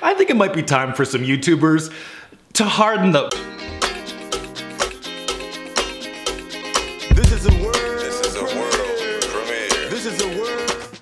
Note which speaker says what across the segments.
Speaker 1: I think it might be time for some YouTubers to harden the
Speaker 2: This is a word.
Speaker 3: This is a world premiere.
Speaker 2: This is a word.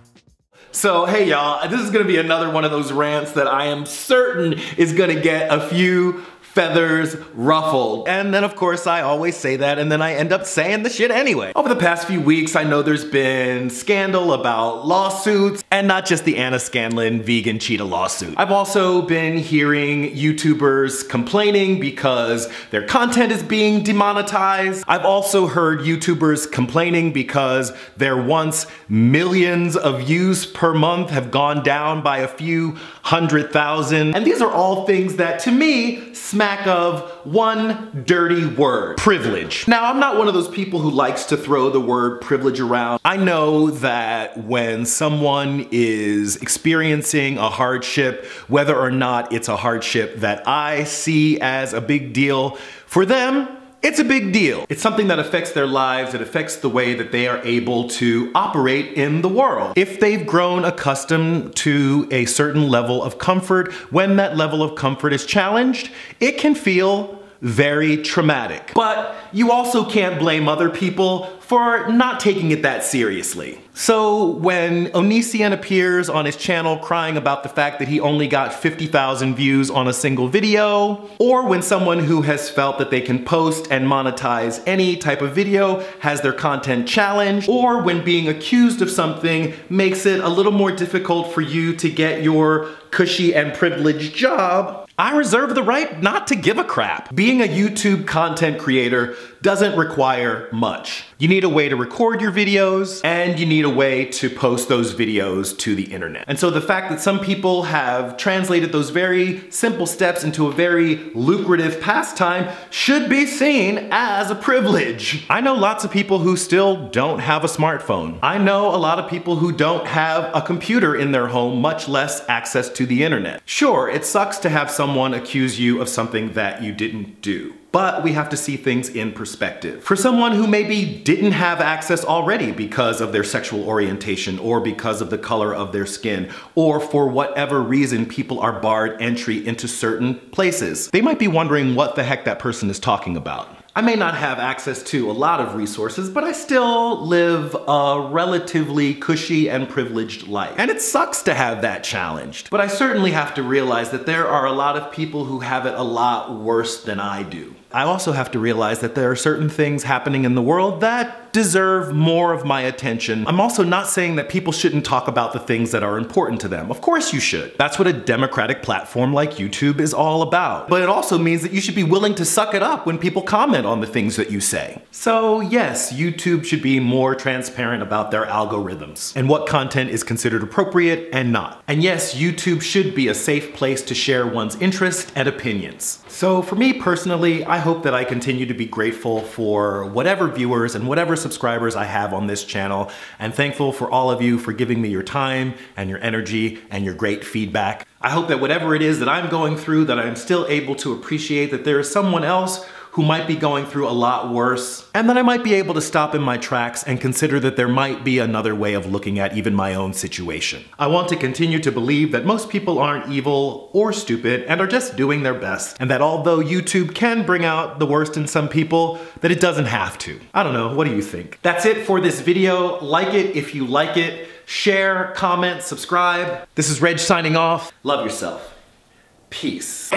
Speaker 1: So, hey y'all, this is gonna be another one of those rants that I am certain is gonna get a few feathers ruffled. And then of course I always say that and then I end up saying the shit anyway. Over the past few weeks, I know there's been scandal about lawsuits and not just the Anna Scanlon vegan cheetah lawsuit. I've also been hearing YouTubers complaining because their content is being demonetized. I've also heard YouTubers complaining because their once millions of views per month have gone down by a few hundred thousand. And these are all things that to me smack of one dirty word, privilege. Now, I'm not one of those people who likes to throw the word privilege around. I know that when someone is experiencing a hardship, whether or not it's a hardship that I see as a big deal, for them, it's a big deal. It's something that affects their lives, it affects the way that they are able to operate in the world. If they've grown accustomed to a certain level of comfort, when that level of comfort is challenged, it can feel very traumatic. But you also can't blame other people for not taking it that seriously. So when Onision appears on his channel crying about the fact that he only got 50,000 views on a single video, or when someone who has felt that they can post and monetize any type of video has their content challenged, or when being accused of something makes it a little more difficult for you to get your cushy and privileged job, I reserve the right not to give a crap. Being a YouTube content creator doesn't require much. You need a way to record your videos and you need a way to post those videos to the internet. And so the fact that some people have translated those very simple steps into a very lucrative pastime should be seen as a privilege. I know lots of people who still don't have a smartphone. I know a lot of people who don't have a computer in their home, much less access to the internet. Sure, it sucks to have someone accuse you of something that you didn't do but we have to see things in perspective. For someone who maybe didn't have access already because of their sexual orientation or because of the color of their skin or for whatever reason people are barred entry into certain places, they might be wondering what the heck that person is talking about. I may not have access to a lot of resources, but I still live a relatively cushy and privileged life. And it sucks to have that challenged. But I certainly have to realize that there are a lot of people who have it a lot worse than I do. I also have to realize that there are certain things happening in the world that deserve more of my attention. I'm also not saying that people shouldn't talk about the things that are important to them. Of course you should. That's what a democratic platform like YouTube is all about. But it also means that you should be willing to suck it up when people comment on the things that you say. So yes, YouTube should be more transparent about their algorithms and what content is considered appropriate and not. And yes, YouTube should be a safe place to share one's interests and opinions. So for me personally, I hope that I continue to be grateful for whatever viewers and whatever subscribers I have on this channel and thankful for all of you for giving me your time and your energy and your great feedback. I hope that whatever it is that I'm going through that I'm still able to appreciate that there is someone else who might be going through a lot worse, and that I might be able to stop in my tracks and consider that there might be another way of looking at even my own situation. I want to continue to believe that most people aren't evil or stupid and are just doing their best, and that although YouTube can bring out the worst in some people, that it doesn't have to. I don't know, what do you think? That's it for this video. Like it if you like it. Share, comment, subscribe. This is Reg signing off. Love yourself. Peace.